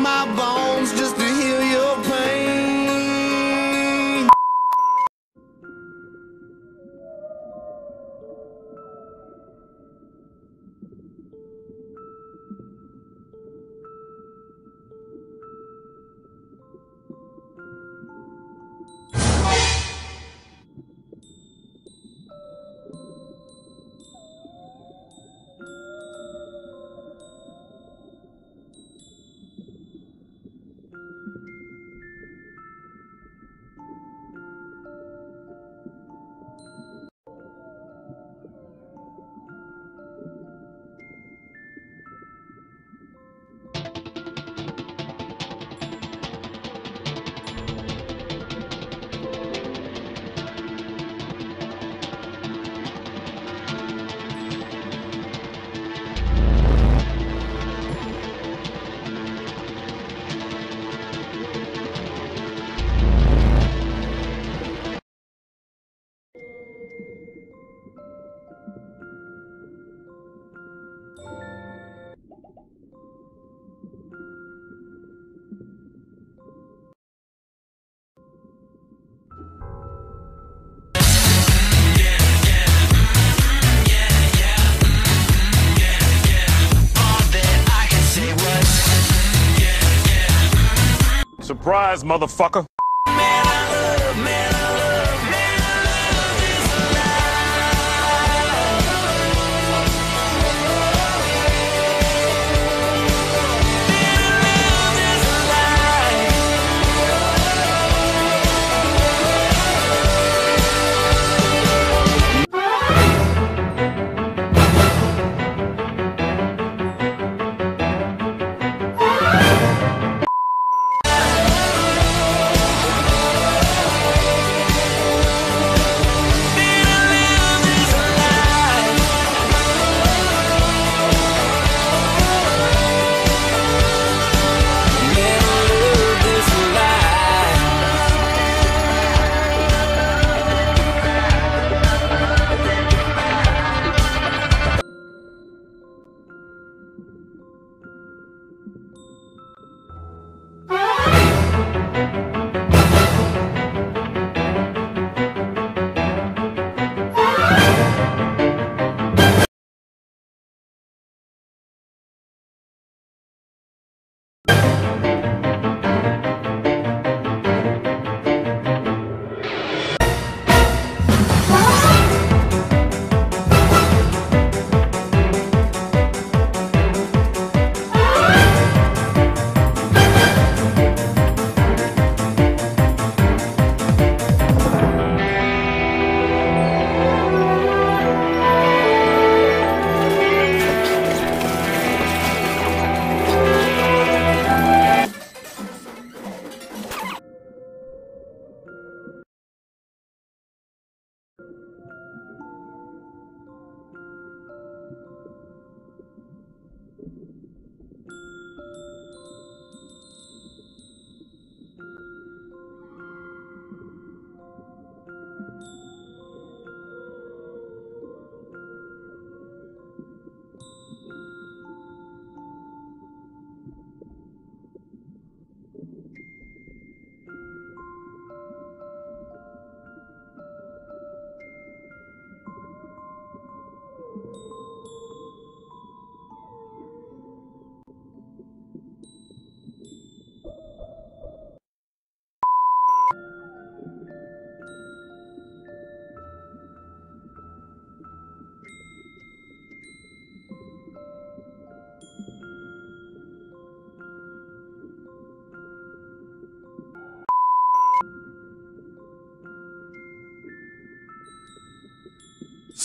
my bones just Surprise, motherfucker.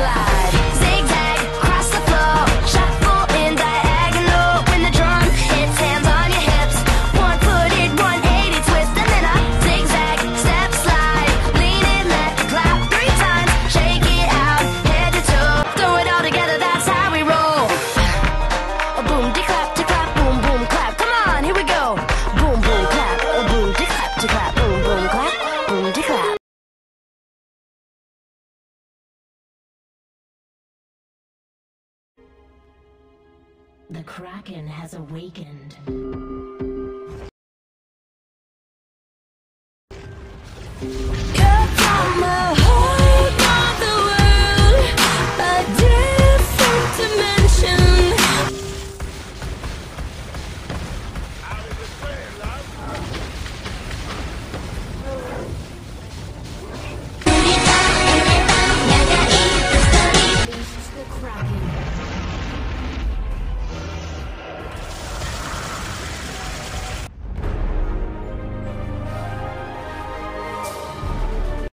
fly. The Kraken has awakened.